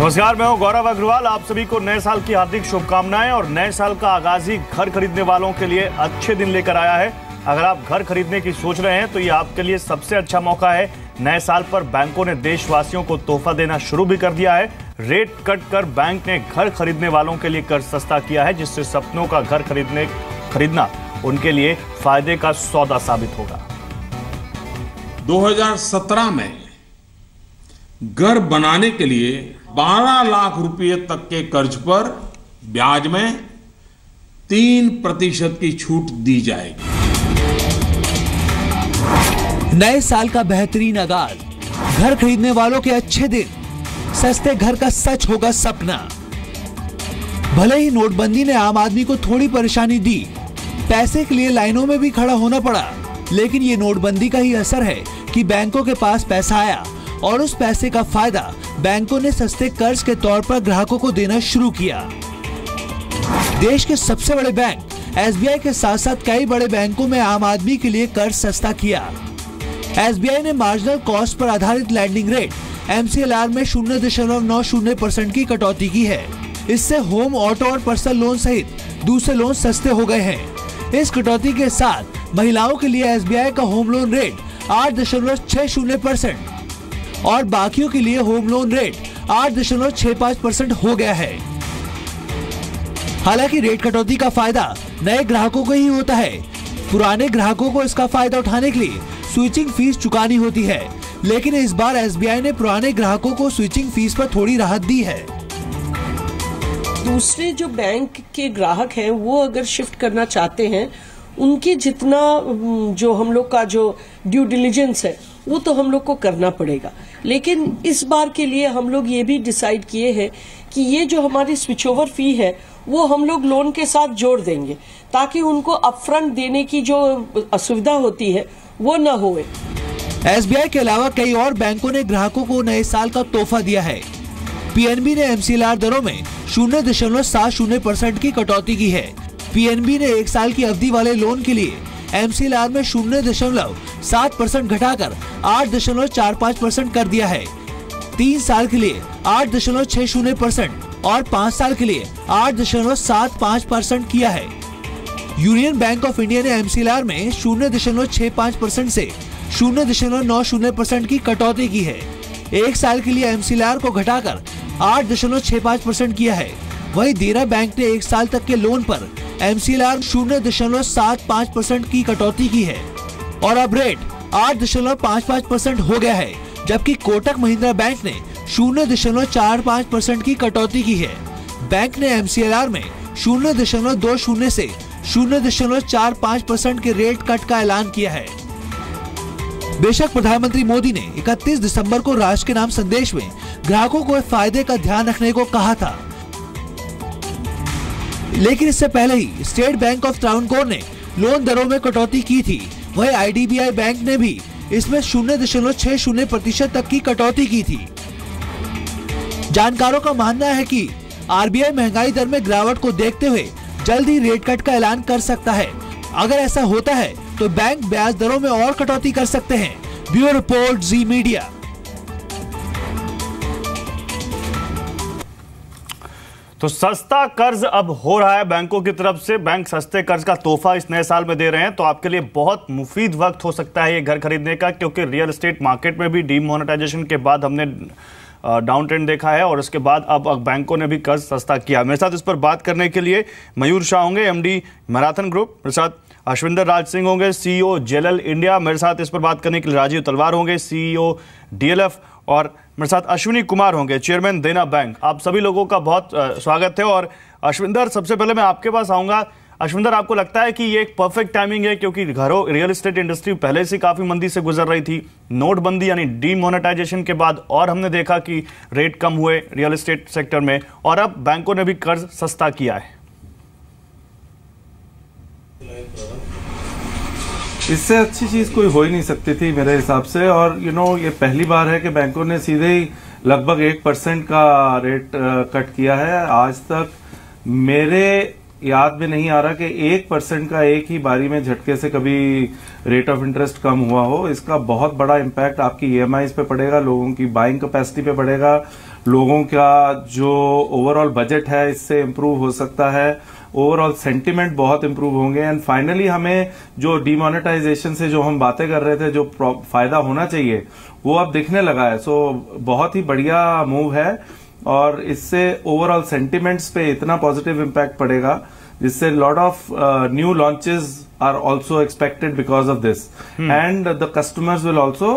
नमस्कार मैं हूँ गौरव अग्रवाल। आप सभी को नए साल की हार्दिक शुभकामनाएँ और नए साल का आगाज़ घर खरीदने वालों के लिए अच्छे दिन लेकर आया है। अगर आप घर खरीदने की सोच रहे हैं तो ये आपके लिए सबसे अच्छा मौका है। नए साल पर बैंकों ने देशवासियों को तोहफा देना शुरू भी कर दिया है। रेट कट कर बैंक ने घर खरीदने वालों के लिए कर्ज सस्ता किया है, जिससे सपनों का घर खरीदने, खरीदना उनके लिए फ़ायदे का सौदा साबित होगा। 2017 में घर बनाने के लिए 12 लाख रुपए तक के कर्ज पर ब्याज में तीन प्रतिशत की छूट दी जाएगी। नए साल का बेहतरीन आगाज़। घर खरीदने वालों के अच्छे दिन। सस्ते घर का सच होगा सपना। भले ही नोटबंदी ने आम आदमी को थोड़ी परेशानी दी, पैसे के लिए लाइनों में भी खड़ा होना पड़ा, लेकिन ये नोटबंदी का ही असर है कि बैंकों के पास पैसा आया। और उस पैसे का फ़ायदा बैंकों ने सस्ते कर्ज के तौर पर ग्राहकों को देना शुरू किया। देश के सबसे बड़े बैंक, एसबीआई के साथ साथ कई बड़े बैंकों में आम आदमी के लिए कर्ज सस्ता किया। एसबीआई ने मार्जिनल कॉस्ट पर आधारित लैंडिंग रेट एमसीएलआर में शून्य दशमलव नौ शून्य परसेंट की कटौती की है। इससे होम ऑटो और पर्सनल लोन सहित दूसरे लोन सस्ते हो गए हैं। इस कटौती के साथ महिलाओं के लिए एसबीआई का होम लोन रेट आठ दशमलव छह शून्य परसेंट और बाकियों के लिए होम लोन रेट आठ दशमलव छह पाँच परसेंट हो गया है। हालाँकि रेट कटौती का फ़ायदा नए ग्राहकों को ही होता है। पुराने ग्राहकों को इसका फ़ायदा उठाने के लिए स्विचिंग फ़ीस चुकानी होती है। लेकिन इस बार एसबीआई ने पुराने ग्राहकों को स्विचिंग फ़ीस पर थोड़ी राहत दी है। दूसरे जो बैंक के ग्राहक हैं, वो अगर शिफ्ट करना चाहते हैं, उनके जितना जो हम लोग का जो ड्यू डिलीजेंस है, वो तो हम लोग को करना पड़ेगा। लेकिन इस बार के लिए हम लोग ये भी डिसाइड किए हैं कि ये जो हमारी स्विच ओवर फ़ी है, वो हम लोग लोन के साथ जोड़ देंगे, ताकि उनको अपफ्रंट देने की जो असुविधा होती है, वो न होए। एसबीआई के अलावा कई और बैंकों ने ग्राहकों को नए साल का तोहफा दिया है। पीएनबी ने एमसीएलआर दरों में शून्य दशमलव सात शून्य परसेंट की कटौती की है। पीएनबी ने एक साल की अवधि वाले लोन के लिए एमसीएलआर में शून्य दशमलव सात परसेंट घटाकर आठ दशमलव चार पाँच परसेंट कर दिया है। तीन साल के लिए आठ दशमलव छह शून्य परसेंट और पाँच साल के लिए आठ दशमलव सात पाँच परसेंट किया है। यूनियन बैंक ऑफ़ इंडिया ने एमसीएलआर में शून्य दशमलव छह पाँच परसेंट ऐसी शून्य दशमलव नौ शून्य परसेंट की कटौती की है। एक साल के लिए एमसीएलआर को घटाकर आठ दशमलव छह पाँच परसेंट किया है। वही देना बैंक ने एक साल तक के लोन पर एमसीएलआर शून्य दशमलव सात पाँच परसेंट की कटौती की है। और अब रेट आठ दशमलव पाँच पाँच परसेंट हो गया है, जबकि कोटक महिंद्रा बैंक ने शून्य दशमलव चार पाँच परसेंट की कटौती की है। बैंक ने एमसीएलआर में शून्य दशमलव दो शून्य ऐसी शून्य दशमलव चार पाँच परसेंट के रेट कट का ऐलान किया है। बेशक प्रधानमंत्री मोदी ने 31 दिसंबर को राष्ट्र के नाम संदेश में ग्राहकों को फ़ायदे का ध्यान रखने को कहा था। लेकिन इससे पहले ही स्टेट बैंक ऑफ़ ट्राउनकोर ने लोन दरों में कटौती की थी। वही आईडीबीआई बैंक ने भी इसमें शून्य दशमलव छह शून्य प्रतिशत तक की कटौती की थी। जानकारों का मानना है कि आरबीआई महँगाई दर में गिरावट को देखते हुए जल्द ही रेट कट का ऐलान कर सकता है। अगर ऐसा होता है तो बैंक ब्याज दरों में और कटौती कर सकते हैं। Bureau report, Zee media. तो सस्ता कर्ज अब हो रहा है बैंकों की तरफ़ से। बैंक सस्ते कर्ज का तोहफा इस नए साल में दे रहे हैं तो आपके लिए बहुत मुफीद वक्त हो सकता है ये घर खरीदने का, क्योंकि रियल एस्टेट मार्केट में भी डीमोनेटाइजेशन के बाद हमने डाउन ट्रेंड देखा है, और उसके बाद अब बैंकों ने भी कर्ज सस्ता किया मेरे साथ इस पर बात करने के लिए मयूर शाह होंगे एमडी मैराथन ग्रुप मेरे साथ अश्विंदर राज सिंह होंगे सीईओ जेएलएल इंडिया मेरे साथ इस पर बात करने के लिए राजीव तलवार होंगे सीईओ डीएलएफ और मेरे साथ अश्विनी कुमार होंगे चेयरमैन देना बैंक आप सभी लोगों का बहुत स्वागत है और अश्विंदर, सबसे पहले मैं आपके पास आऊँगा। अश्विंदर, आपको लगता है कि ये एक परफेक्ट टाइमिंग है क्योंकि घरों रियल एस्टेट इंडस्ट्री पहले से काफ़ी मंदी से गुजर रही थी। नोटबंदी यानी डीमोनेटाइजेशन के बाद और हमने देखा कि रेट कम हुए रियल एस्टेट सेक्टर में और अब बैंकों ने भी कर्ज सस्ता किया है। इससे अच्छी चीज़ कोई हो ही नहीं सकती थी मेरे हिसाब से। और यू नो ये पहली बार है कि बैंकों ने सीधे ही लगभग एक परसेंट का रेट कट किया है। आज तक मेरे याद में नहीं आ रहा कि एक परसेंट का एक ही बारी में झटके से कभी रेट ऑफ़ इंटरेस्ट कम हुआ हो। इसका बहुत बड़ा इम्पैक्ट आपकी ई पे पड़ेगा, लोगों की बाइंग कैपेसिटी पे पड़ेगा। लोगों का जो ओवरऑल बजट है, इससे इम्प्रूव हो सकता है। ओवरऑल सेंटिमेंट बहुत इंप्रूव होंगे। एंड फाइनली हमें जो डिमोनेटाइजेशन से जो हम बातें कर रहे थे जो फ़ायदा होना चाहिए वो अब दिखने लगा है। सो so, बहुत ही बढ़िया मूव है और इससे ओवरऑल सेंटिमेंट्स पे इतना पॉजिटिव इम्पैक्ट पड़ेगा जिससे lot of new launches are also expected because of this and the customers will also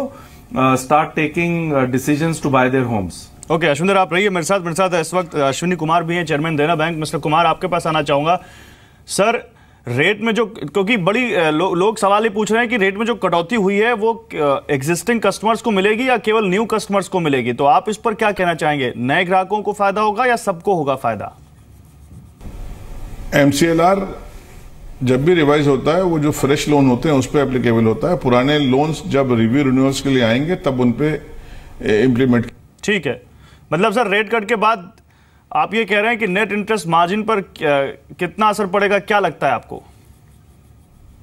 start taking decision to buy their homes okay Ashwinder आप रहिए मेरे साथ मेरे साथ इस वक्त अश्विनी कुमार भी हैं चेयरमैन देना बैंक। मिस्टर कुमार आपके पास आना चाहूँगा। सर रेट में जो क्योंकि बड़ी लो, लोग सवाल ही पूछ रहे हैं कि रेट में जो कटौती हुई है वो एग्जिस्टिंग कस्टमर्स को मिलेगी या केवल न्यू कस्टमर्स को मिलेगी? तो आप इस पर क्या कहना चाहेंगे? नए ग्राहकों को फ़ायदा होगा या सबको होगा फ़ायदा? एमसीएलआर जब भी रिवाइज होता है वो जो फ्रेश लोन होते हैं उस पर एप्लीकेबल होता है। पुराने लोन्स जब रिव्यू रिन्यूअल्स के लिए आएँगे तब उन पे इम्प्लीमेंट ठीक है। मतलब सर रेट कट के बाद आप ये कह रहे हैं कि नेट इंटरेस्ट मार्जिन पर कितना असर पड़ेगा? क्या लगता है आपको?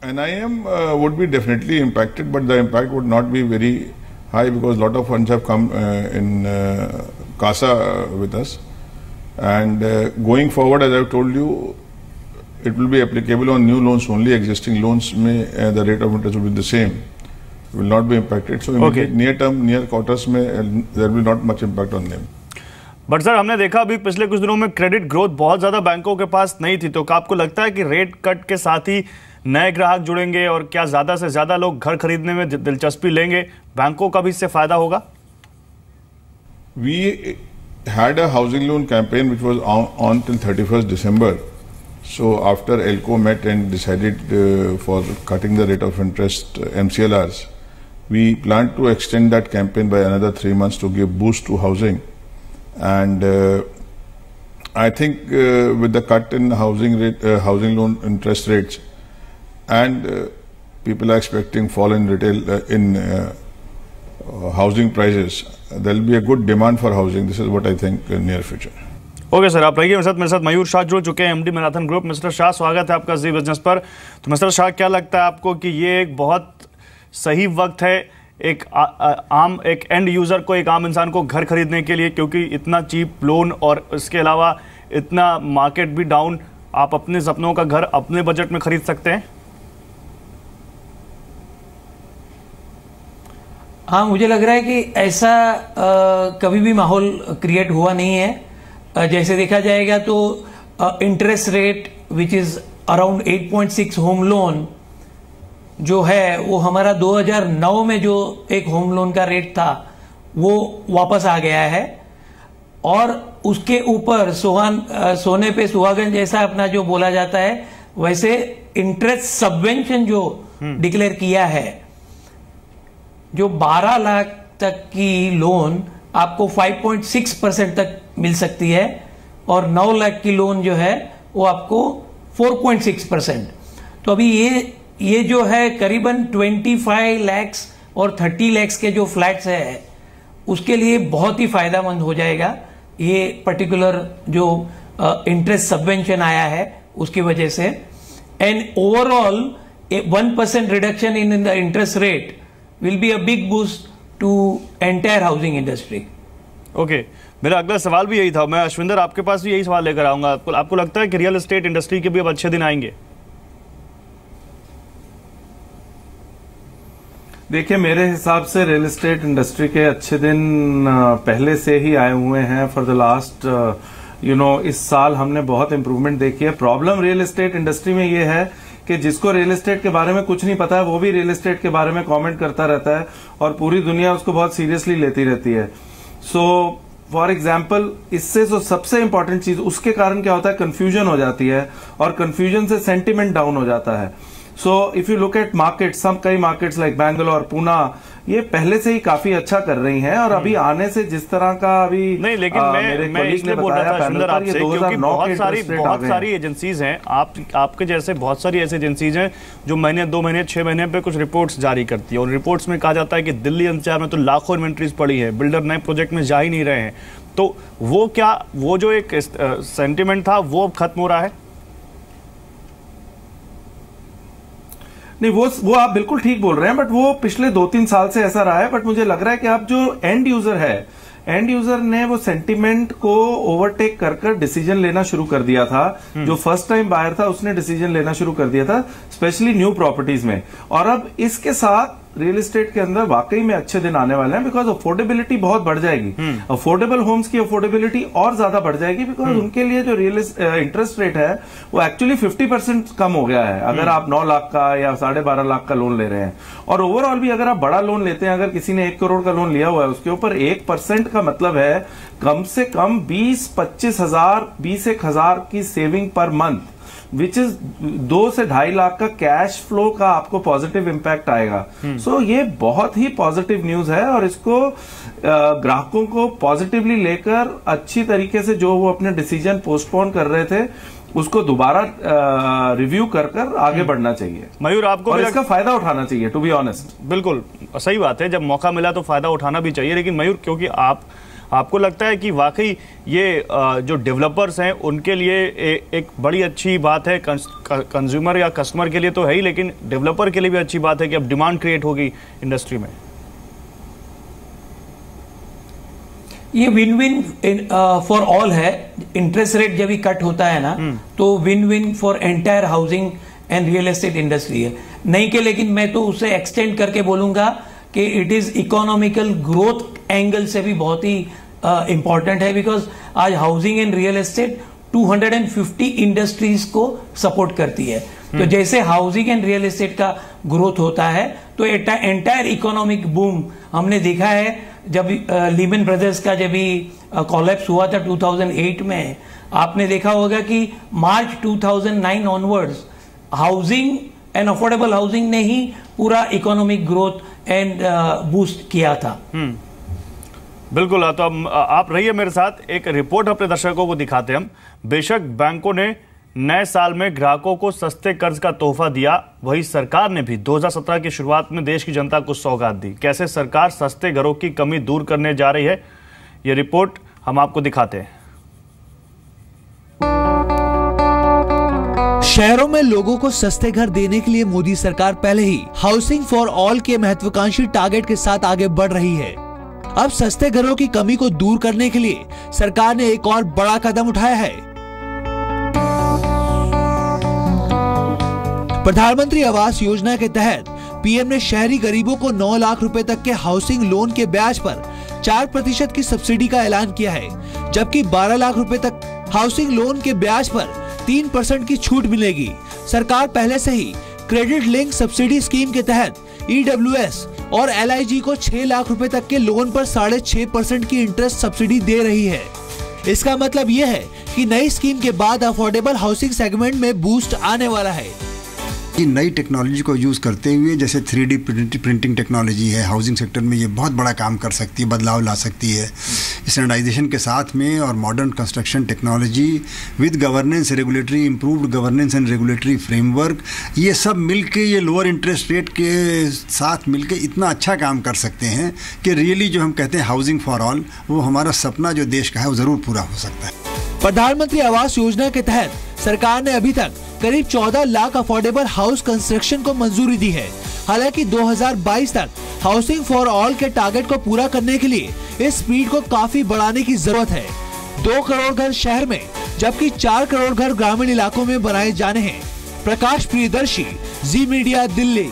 N I M would be definitely impacted but the impact would not be very high because lot of fund come in CASA with and going forward as I told you it will be applicable on new loans only existing loans में the rate of interest with the same will not be impacted. So in okay. near term near quarters may uh, there will not much but sir हमने देखा अभी पिछले कुछ दिनों में credit growth बहुत ज़्यादा बैंकों के पास नहीं थी। तो आपको लगता है कि रेट कट के साथ ही नए ग्राहक जुड़ेंगे और क्या ज़्यादा से ज़्यादा लोग घर खरीदने में दिलचस्पी लेंगे? बैंकों का भी इससे फ़ायदा होगा? We had a housing loan campaign which was on till thirty first December so after ALCO met and decided for cutting the rate of interest M C L R we plan to extend that campaign by another three months to give boost to housing And uh, I think uh, with the cut in housing rate, uh, housing loan interest rates, and uh, people are expecting fall in retail uh, in uh, uh, housing prices, there will be a good demand for housing. This is what I think in near future. Okay sir आप रहिए मेरे साथ मेरे साथ मयूर शाह जुड़ चुके हैं MD Marathon group mister Shah स्वागत है आपका जी बिज़नेस पर तो मिस्टर शाह क्या लगता है आपको कि ये एक बहुत सही वक्त है एक आ, आ, आम एक एंड यूज़र को एक आम इंसान को घर खरीदने के लिए क्योंकि इतना चीप लोन और इसके अलावा इतना मार्केट भी डाउन आप अपने सपनों का घर अपने बजट में खरीद सकते हैं? हाँ मुझे लग रहा है कि ऐसा अ, कभी भी माहौल क्रिएट हुआ नहीं है। जैसे देखा जाएगा तो interest rate which is around 8.6 home loan जो है वो हमारा 2009 में जो एक होम लोन का रेट था वो वापस आ गया है। और उसके ऊपर सुहान सोने पे सुहागन जैसा अपना जो बोला जाता है वैसे इंटरेस्ट सबवेंशन जो डिक्लेयर किया है जो 12 लाख तक की लोन आपको 5.6 परसेंट तक मिल सकती है और 9 लाख की लोन जो है वो आपको 4.6 परसेंट तो अभी ये ये जो है करीबन 25 लैक्स और 30 लैक्स के जो फ्लैट्स है, उसके लिए बहुत ही फायदामंद हो जाएगा। ये पर्टिकुलर जो इंटरेस्ट सबवेंशन आया है, उसकी वजह से। And overall one percent reduction in the interest rate will be a big boost to entire housing industry. Okay मेरा अगला सवाल भी यही था। मैं अश्विंदर, आपके पास भी यही सवाल लेकर आऊँगा। आपको आपको लगता है कि रियल एस्टेट इंडस्ट्री के भी अब अच्छे दिन आएँगे? देखिए, मेरे हिसाब से रियल एस्टेट इंडस्ट्री के अच्छे दिन पहले से ही आए हुए हैं for the last you know इस साल हमने बहुत इंप्रूवमेंट देखी है। प्रॉब्लम रियल एस्टेट इंडस्ट्री में ये है कि जिसको रियल एस्टेट के बारे में कुछ नहीं पता है वो भी रियल एस्टेट के बारे में कमेंट करता रहता है और पूरी दुनिया उसको बहुत सीरियसली लेती रहती है। सो फॉर एग्ज़ाम्पल इससे जो सबसे इंपॉर्टेंट चीज़, उसके कारण क्या होता है? कंफ्यूजन हो जाती है और कंफ्यूजन से सेंटिमेंट डाउन हो जाता है। So if you look at market some कई मार्केट्स लाइक बैंगलोर पूना ये पहले से ही काफ़ी अच्छा कर रही हैं और अभी आने से जिस तरह का अभी नहीं लेकिन आ, मैं मेरे मैं इसलिए बोल रहा था सुंदर आपसे क्योंकि बहुत सारी बहुत सारी एजेंसीज हैं। आप आपके जैसे बहुत सारी ऐसी एजेंसीज हैं जो महीने दो महीने छह महीने पे कुछ रिपोर्ट्स जारी करती है। और रिपोर्ट्स में कहा जाता है कि दिल्ली एनसीआर में तो लाखों इन्वेंट्रीज पड़ी है बिल्डर नए प्रोजेक्ट में जा ही नहीं रहे हैं। तो वो क्या वो जो एक सेंटिमेंट था वो अब खत्म हो रहा है? नहीं वो वो आप बिल्कुल ठीक बोल रहे हैं बट वो पिछले दो तीन साल से ऐसा रहा है बट मुझे लग रहा है कि आप जो एंड यूज़र है एंड यूज़र ने वो सेंटिमेंट को ओवरटेक कर कर डिसीज़न लेना शुरू कर दिया था। जो फ़र्स्ट टाइम बायर था उसने डिसीज़न लेना शुरू कर दिया था स्पेशली न्यू प्रॉपर्टीज़ में। और अब इसके साथ रियल एस्टेट के अंदर वाकई में अच्छे दिन आने वाले हैं बिकॉज़ अफोर्डेबिलिटी बहुत बढ़ जाएगी। अफोर्डेबल होम्स की अफोर्डेबिलिटी और ज़्यादा बढ़ जाएगी बिकॉज़ उनके लिए जो रियल इंटरेस्ट रेट है वो एक्चुअली 50 परसेंट कम हो गया है। अगर आप 9 लाख का या साढ़े बारह लाख का लोन ले रहे हैं और ओवरऑल भी अगर आप बड़ा लोन लेते हैं अगर किसी ने एक करोड़ का लोन लिया हुआ है उसके ऊपर एक परसेंट का मतलब है कम से कम बीस पच्चीस हज़ार बीस एक हज़ार की saving per month which is दो से ढाई लाख का कैश फ्लो का आपको पॉजिटिव इम्पैक्ट आएगा। सो so, ये बहुत ही पॉजिटिव न्यूज़ है और इसको ग्राहकों को पॉजिटिवली लेकर अच्छी तरीके से जो वो अपने डिसीज़न पोस्टपोन कर रहे थे उसको दोबारा रिव्यू कर कर आगे बढ़ना चाहिए। मयूर आपको और इसका फ़ायदा उठाना चाहिए टू बी ऑनेस्ट बिल्कुल सही बात है। जब मौका मिला तो फ़ायदा उठाना भी चाहिए। लेकिन मयूर क्योंकि आप आपको लगता है कि वाकई ये जो डेवलपर्स हैं उनके लिए एक बड़ी अच्छी बात है? कंज्यूमर या कस्टमर के लिए तो है ही लेकिन डेवलपर के लिए भी अच्छी बात है कि अब डिमांड क्रिएट होगी इंडस्ट्री में। ये विन विन फॉर ऑल है। इंटरेस्ट रेट जब भी कट होता है ना तो win win for entire housing and real estate industry है। नहीं के लेकिन मैं तो उसे एक्सटेंड करके बोलूँगा कि it is economical growth angle से भी बहुत ही इंपॉर्टेंट है बिकॉज़ आज housing and real estate 250 industries को सपोर्ट करती है। तो जैसे हाउसिंग एंड रियल एस्टेट का ग्रोथ होता है तो एंटायर इकोनॉमिक बूम हमने देखा है जब लीमन ब्रदर्स का जब भी कॉलेप्स हुआ था 2008 में आपने देखा होगा कि March 2009 onwards housing and affordable housing ने ही पूरा इकोनॉमिक ग्रोथ एंड बूस्ट किया था। बिल्कुल तो आप रहिए मेरे साथ। एक रिपोर्ट अपने दर्शकों को दिखाते हम। बेशक बैंकों ने नए साल में ग्राहकों को सस्ते कर्ज का तोहफा दिया। वही सरकार ने भी 2017 की शुरुआत में देश की जनता को सौगात दी। कैसे सरकार सस्ते घरों की कमी दूर करने जा रही है, ये रिपोर्ट हम आपको दिखाते हैं। शहरों में लोगों को सस्ते घर देने के लिए मोदी सरकार पहले ही हाउसिंग फॉर ऑल के महत्वाकांक्षी टारगेट के साथ आगे बढ़ रही है। अब सस्ते घरों की कमी को दूर करने के लिए सरकार ने एक और बड़ा कदम उठाया है। प्रधानमंत्री आवास योजना के तहत पीएम ने शहरी गरीबों को 9 लाख रुपए तक के हाउसिंग लोन के ब्याज पर 4 प्रतिशत की सब्सिडी का ऐलान किया है, जबकि 12 लाख रुपए तक हाउसिंग लोन के ब्याज पर 3 परसेंट की छूट मिलेगी। सरकार पहले से ही क्रेडिट लिंक सब्सिडी स्कीम के तहत ईडब्ल्यूएस और एलआईजी को छह लाख रुपए तक के लोन पर साढ़े छह परसेंट की इंटरेस्ट सब्सिडी दे रही है। इसका मतलब यह है कि नई स्कीम के बाद अफोर्डेबल हाउसिंग सेगमेंट में बूस्ट आने वाला है। कि नई टेक्नोलॉजी को यूज़ करते हुए, जैसे थ्री डी प्रिंटिंग टेक्नोलॉजी है हाउसिंग सेक्टर में ये बहुत बड़ा काम कर सकती है, बदलाव ला सकती है। स्टैंडर्डाइजेशन के साथ में और modern construction technology with governance regulatory improved governance and regulatory framework ये सब मिलके, ये लोअर इंटरेस्ट रेट के साथ मिलके इतना अच्छा काम कर सकते हैं कि रियली जो हम कहते हैं हाउसिंग फॉर ऑल वो हमारा सपना जो देश का है, वो ज़रूर पूरा हो सकता है। प्रधानमंत्री आवास योजना के तहत सरकार ने अभी तक करीब 14 लाख अफोर्डेबल हाउस कंस्ट्रक्शन को मंजूरी दी है। हालाँकि 2022 तक हाउसिंग फॉर ऑल के टारगेट को पूरा करने के लिए इस स्पीड को काफ़ी बढ़ाने की ज़रूरत है। दो करोड़ घर शहर में, जबकि चार करोड़ घर ग्रामीण इलाकों में बनाए जाने हैं। प्रकाश प्रियदर्शी जी मीडिया दिल्ली।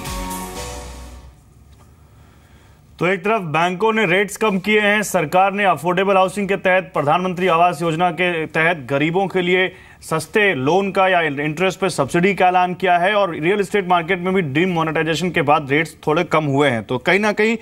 तो एक तरफ़ बैंकों ने रेट्स कम किए हैं, सरकार ने अफोर्डेबल हाउसिंग के तहत प्रधानमंत्री आवास योजना के तहत गरीबों के लिए सस्ते लोन का या इंटरेस्ट पे सब्सिडी का ऐलान किया है और रियल एस्टेट मार्केट में भी डीम मोनेटाइजेशन के बाद रेट्स थोड़े कम हुए हैं। तो कहीं ना कहीं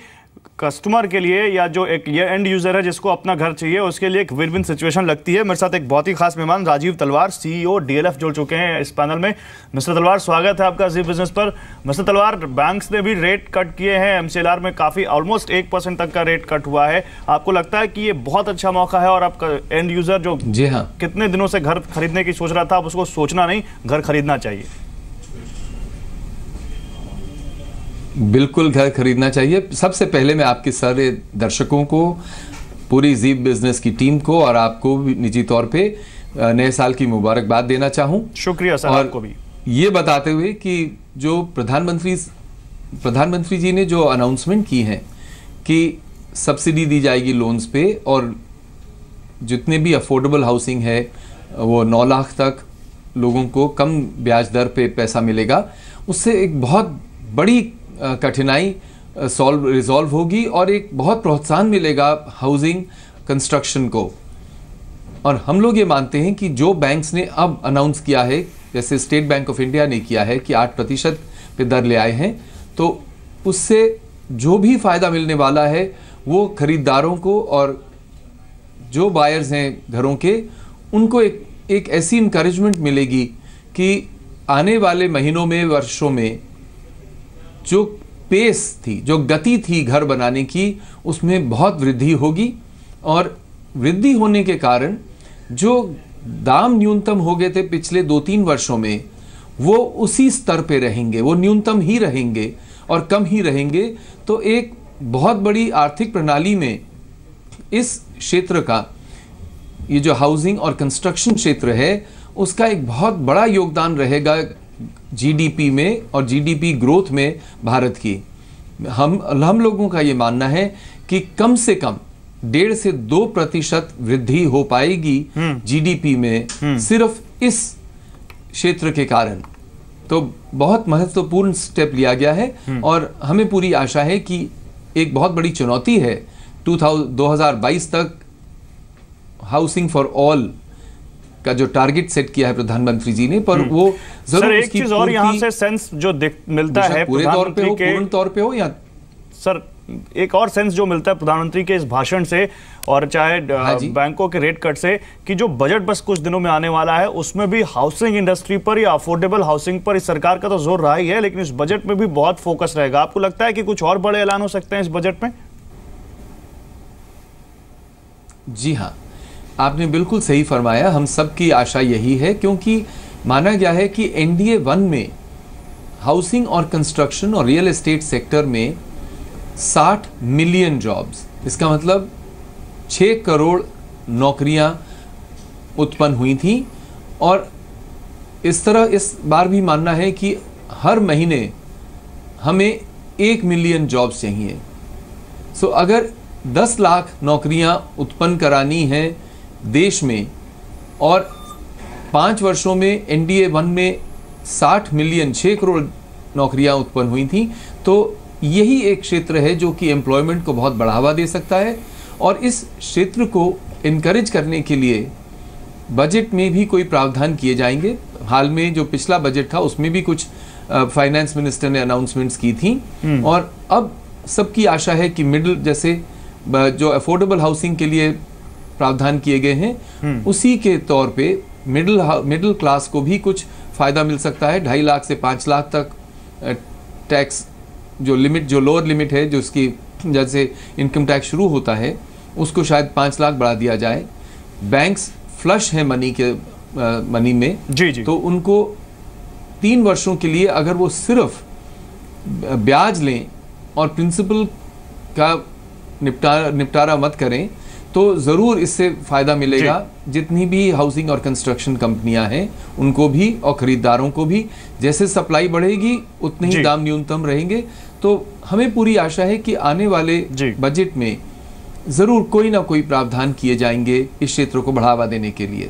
कस्टमर के लिए या जो एक ये एंड यूज़र है जिसको अपना घर चाहिए उसके लिए एक विन विन सिचुएशन लगती है। मेरे साथ एक बहुत ही खास मेहमान राजीव तलवार सीईओ डीएलएफ जुड़ चुके हैं इस पैनल में। मिस्टर तलवार स्वागत है आपका जी बिज़नेस पर। मिस्टर तलवार बैंक्स ने भी रेट कट किए हैं। एमसीएलआर में काफ़ी ऑलमोस्ट एक परसेंट तक का रेट कट हुआ है। आपको लगता है कि ये बहुत अच्छा मौका है और आपका एंड यूज़र जो जी हाँ। कितने दिनों से घर खरीदने की सोच रहा था अब उसको सोचना नहीं घर खरीदना चाहिए। बिल्कुल घर खरीदना चाहिए। सबसे पहले मैं आपके सारे दर्शकों को पूरी जीप बिज़नेस की टीम को और आपको भी निजी तौर पे नए साल की मुबारकबाद देना चाहूँ। शुक्रिया सर और आपको भी। ये बताते हुए कि जो प्रधानमंत्री प्रधानमंत्री जी ने जो अनाउंसमेंट की है कि सब्सिडी दी जाएगी लोन्स पे और जितने भी अफोर्डेबल हाउसिंग है वो नौ लाख तक लोगों को कम ब्याज दर पे पैसा मिलेगा उससे एक बहुत बड़ी कठिनाई सॉल्व रिजॉल्व होगी और एक बहुत प्रोत्साहन मिलेगा हाउसिंग कंस्ट्रक्शन को। और हम लोग ये मानते हैं कि जो बैंक्स ने अब अनाउंस किया है, जैसे स्टेट बैंक ऑफ़ इंडिया ने किया है कि आठ प्रतिशत पे दर ले आए हैं तो उससे जो भी फ़ायदा मिलने वाला है, वो खरीदारों को और जो बायर्स हैं घरों के, उनको एक एक ऐसी इंकरेजमेंट मिलेगी कि आने वाले महीनों में, वर्षों में जो पेस थी, जो गति थी घर बनाने की, उसमें बहुत वृद्धि होगी और वृद्धि होने के कारण जो दाम न्यूनतम हो गए थे पिछले दो तीन वर्षों में, वो उसी स्तर पे रहेंगे, वो न्यूनतम ही रहेंगे और कम ही रहेंगे। तो एक बहुत बड़ी आर्थिक प्रणाली में इस क्षेत्र का, ये जो हाउसिंग और कंस्ट्रक्शन क्षेत्र है, उसका एक बहुत बड़ा योगदान रहेगा जीडीपी में और जीडीपी ग्रोथ में भारत की। हम हम लोगों का ये मानना है कि कम से कम डेढ़ से दो प्रतिशत वृद्धि हो पाएगी जीडीपी में सिर्फ़ इस क्षेत्र के कारण। तो बहुत महत्वपूर्ण स्टेप लिया गया है और हमें पूरी आशा है कि एक बहुत बड़ी चुनौती है। 2000 2022 तक हाउसिंग फॉर ऑल का जो टारगेट सेट किया है प्रधानमंत्री जी ने पर वो सर ज़रूर एक चीज़ और यहाँ से सेंस जो मिलता है पूरे तौर पे हो पूर्ण तौर पे हो या सर एक और सेंस जो मिलता है प्रधानमंत्री के इस भाषण से और चाहे हाँ बैंकों के रेट कट से कि जो बजट बस कुछ दिनों में आने वाला है उसमें भी हाउसिंग इंडस्ट्री पर या अफोर्डेबल हाउसिंग पर इस सरकार का तो ज़ोर रहा ही है लेकिन इस बजट में भी बहुत फोकस रहेगा। आपको लगता है कि कुछ और बड़े ऐलान हो सकते हैं इस बजट में? जी हाँ। आपने बिल्कुल सही फरमाया, हम सबकी आशा यही है, क्योंकि माना गया है कि एनडीए वन में हाउसिंग और कंस्ट्रक्शन और रियल एस्टेट सेक्टर में 60 मिलियन जॉब्स इसका मतलब 6 करोड़ नौकरियाँ उत्पन्न हुई थी। और इस तरह इस बार भी मानना है कि हर महीने हमें एक मिलियन जॉब्स चाहिए। सो अगर 10 लाख नौकरियाँ उत्पन्न करानी हैं देश में और पाँच वर्षों में एन एनडीए वन में 60 मिलियन 6 करोड़ नौकरियाँ उत्पन्न हुई थी। तो यही एक क्षेत्र है जो कि एम्प्लॉयमेंट को बहुत बढ़ावा दे सकता है और इस क्षेत्र को इनक्रेज करने के लिए बजट में भी कोई प्रावधान किए जाएँगे। हाल में जो पिछला बजट था उसमें भी कुछ फाइनेंस मिनिस्टर ने अनाउंसमेंट्स की थी। और अब सबकी आशा है कि मिडिल जैसे जो अफोर्डेबल हाउसिंग के लिए प्रावधान किए गए हैं। उसी के तौर पे मिडिल मिडिल क्लास को भी कुछ फ़ायदा मिल सकता है। ढाई लाख से पाँच लाख तक टैक्स जो लिमिट जो लोअर लिमिट है जो उसकी जैसे इनकम टैक्स शुरू होता है उसको शायद पाँच लाख बढ़ा दिया जाए। बैंक्स फ्लश हैं मनी के अ, मनी में। जी, जी। तो उनको तीन वर्षों के लिए अगर वो सिर्फ़ ब्याज लें और प्रिंसिपल का निपटारा निपटारा मत करें तो ज़रूर इससे फ़ायदा मिलेगा। जितनी भी हाउसिंग और कंस्ट्रक्शन कंपनियाँ हैं उनको भी और ख़रीदारों को भी। जैसे सप्लाई बढ़ेगी उतने ही दाम न्यूनतम रहेंगे। तो हमें पूरी आशा है कि आने वाले बजट में ज़रूर कोई ना कोई प्रावधान किए जाएँगे इस क्षेत्र को बढ़ावा देने के लिए।